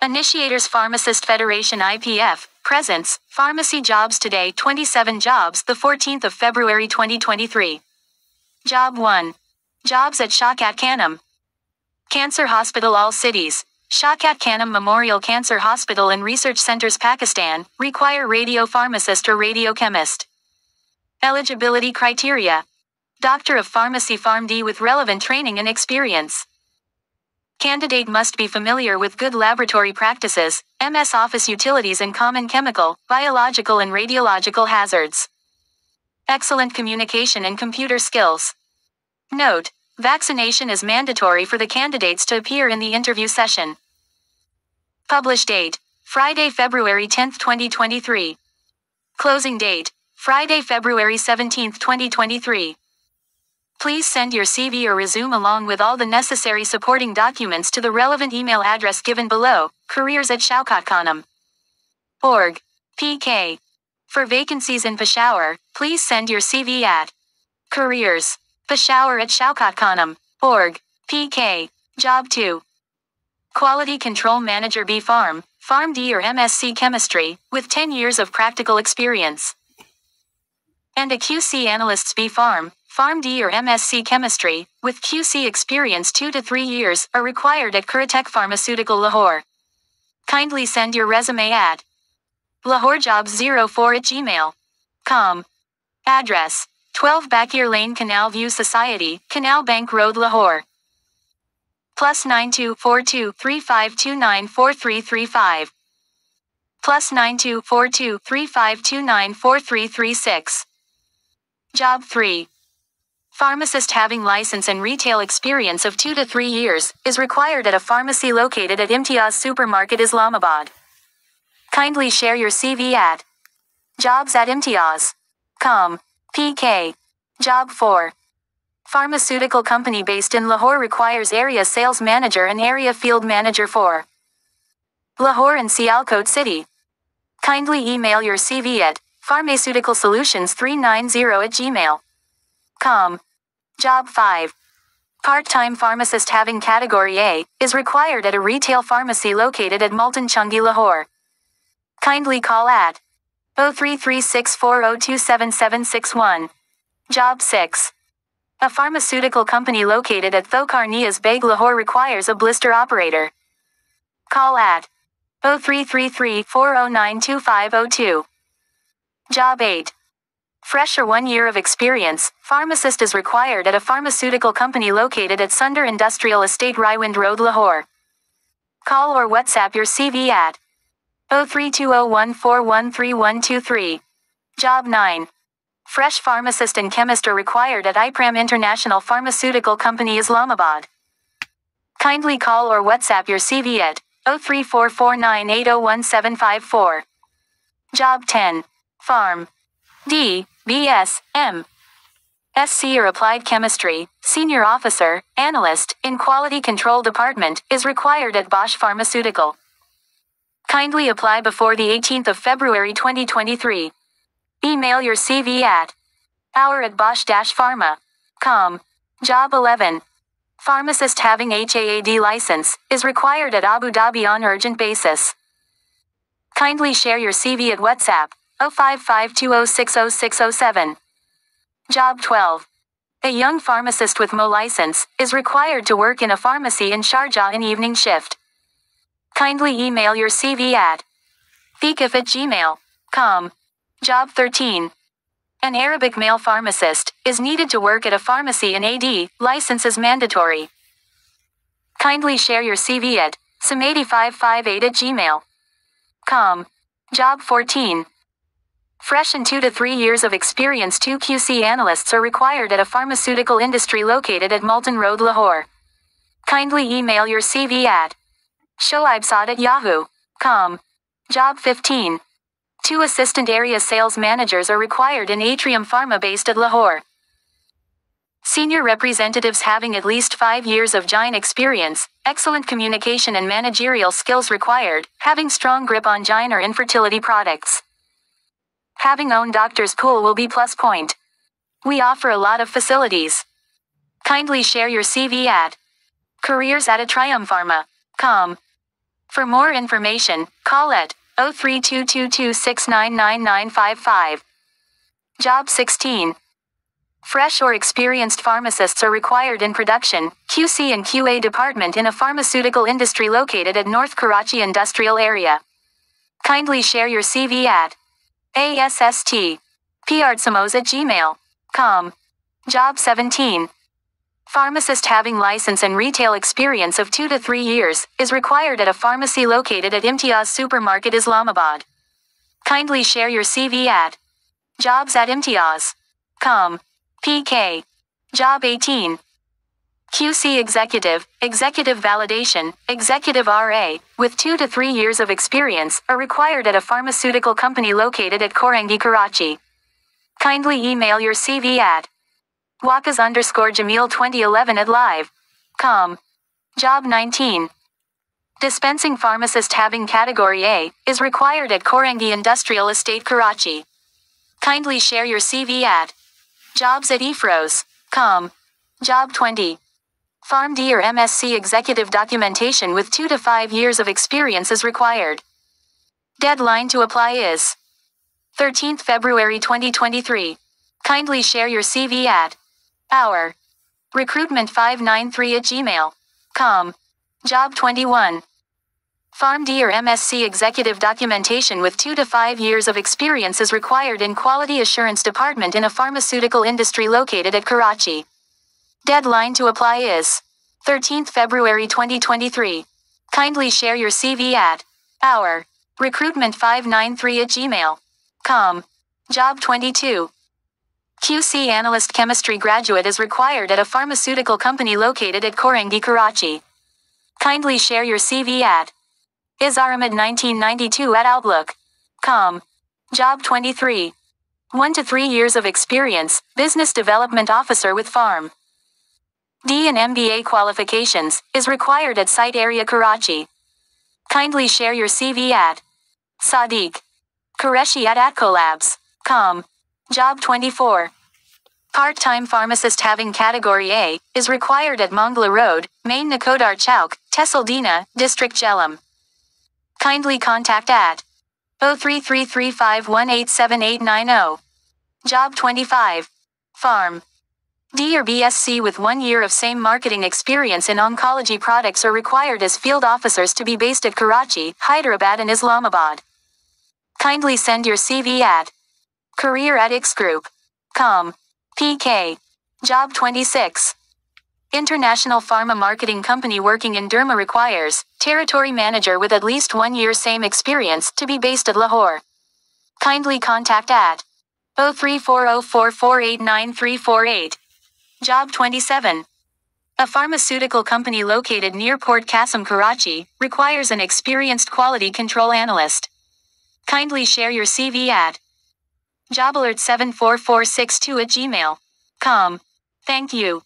Initiators Pharmacist Federation IPF presents Pharmacy Jobs Today 27 Jobs the 14th of February 2023. Job 1. Jobs at Shaukat Khanum. Cancer Hospital All Cities. Shaukat Khanum Memorial Cancer Hospital and Research Centers Pakistan require radio pharmacist or radiochemist. Eligibility criteria. Doctor of Pharmacy PharmD with relevant training and experience. Candidate must be familiar with good laboratory practices, MS Office utilities and common chemical, biological and radiological hazards. Excellent communication and computer skills. Note, vaccination is mandatory for the candidates to appear in the interview session. Publish date, Friday, February 10, 2023. Closing date, Friday, February 17, 2023. Please send your CV or resume along with all the necessary supporting documents to the relevant email address given below, careers at. PK. For vacancies in Peshawar, please send your CV at careers. Peshawar at. PK. Job 2. Quality Control Manager B Pharm, Pharm D or MSc Chemistry, with 10 years of practical experience. And a QC Analysts B Pharm, Pharm D or MSc Chemistry, with QC experience 2 to 3 years, are required at Kuratech Pharmaceutical Lahore. Kindly send your resume at lahorejobs04 at gmail.com. Address 12 Bakir Lane Canal View Society, Canal Bank Road Lahore. Plus 9242 3529 4335. Plus 9242 3529 4336. Job 3. Pharmacist having license and retail experience of 2 to 3 years is required at a pharmacy located at Imtiaz Supermarket Islamabad. Kindly share your CV at jobs at imtiaz.com. PK. Job 4. Pharmaceutical company based in Lahore requires area sales manager and area field manager for Lahore and Sialkot City. Kindly email your CV at pharmaceuticalsolutions390 at gmail.com. Job 5. Part-time pharmacist having category A is required at a retail pharmacy located at Multan Chungi, Lahore. Kindly call at 033640277761. Job 6. A pharmaceutical company located at Thokar Niaz Beg Lahore requires a blister operator. Call at 0333-409-2502. Job 8. Fresh or one year of experience, pharmacist is required at a pharmaceutical company located at Sunder Industrial Estate Raiwind Road Lahore. Call or WhatsApp your CV at 032014133123. Job 9. Fresh pharmacist and chemist are required at IPRAM International Pharmaceutical Company Islamabad. Kindly call or WhatsApp your CV at 034498011754. Job 10. Pharm. D. B.S. M. SC or Applied Chemistry, Senior Officer, Analyst, in Quality Control Department, is required at Bosch Pharmaceutical. Kindly apply before the 18th of February 2023. Email your CV at hour at bosch-pharma.com. Job 11. Pharmacist having HAAD license is required at Abu Dhabi on urgent basis. Kindly share your CV at WhatsApp 0552060607. Job 12. A young pharmacist with MO license is required to work in a pharmacy in Sharjah in evening shift. Kindly email your CV at fikif at gmail.com. Job 13. An Arabic male pharmacist is needed to work at a pharmacy in AD, license is mandatory. Kindly share your CV at sim8558 at gmail.com. Job 14. Fresh and 2 to 3 years of experience 2 QC analysts are required at a pharmaceutical industry located at Multan Road, Lahore. Kindly email your CV at shoaibsad at yahoo.com. Job 15. Two assistant area sales managers are required in Atrium Pharma based at Lahore. Senior representatives having at least five years of Gyn experience, excellent communication and managerial skills required, having strong grip on Gyn or infertility products. Having own doctor's pool will be plus point. We offer a lot of facilities. Kindly share your CV at careers at atriumpharma.com. For more information, call at 032226999955. Job 16. Fresh or experienced pharmacists are required in production, QC and QA department in a pharmaceutical industry located at North Karachi Industrial Area. Kindly share your CV at ASST. PRdsamos at gmail.com. Job 17. Pharmacist having license and retail experience of 2 to 3 years is required at a pharmacy located at Imtiaz Supermarket Islamabad. Kindly share your CV at jobs at imtiaz.com. PK. Job 18. QC Executive, Executive Validation, Executive RA, with 2 to 3 years of experience, are required at a pharmaceutical company located at Korangi, Karachi. Kindly email your CV at wakas underscore Jamil 2011 at live.com. Job 19. Dispensing pharmacist having category A is required at Korangi Industrial Estate, Karachi. Kindly share your CV at jobs at efros.com. Job 20. PharmD or MSc executive documentation with 2 to 5 years of experience is required. Deadline to apply is 13th February 2023. Kindly share your CV at our recruitment593 at gmail.com. Job 21. PharmD or MSc executive documentation with 2 to 5 years of experience is required in quality assurance department in a pharmaceutical industry located at Karachi. Deadline to apply is 13th February 2023. Kindly share your CV at our recruitment593 at gmail.com. Job 22. QC analyst chemistry graduate is required at a pharmaceutical company located at Korangi, Karachi. Kindly share your CV at isarahmad1992 at outlook.com. Job 23. 1 to 3 years of experience, business development officer with pharm. D and MBA qualifications is required at site area Karachi. Kindly share your CV at Sadiq Qureshi at atcolabs.com. Job 24. Part-time pharmacist having category A is required at Mangla Road, Main Nakodar Chowk, Tehsil District Jhelum. Kindly contact at 0333518780. Job 25. Pharm. D or BSc with one year of same marketing experience in oncology products are required as field officers to be based at Karachi, Hyderabad and Islamabad. Kindly send your CV at career at. PK. Job 26. International Pharma Marketing Company working in Derma requires territory manager with at least one year same experience to be based at Lahore. Kindly contact at 034044899348. Job 27. A pharmaceutical company located near Port Qasim, Karachi, requires an experienced quality control analyst. Kindly share your CV at jobalert74462 at gmail.com. Thank you.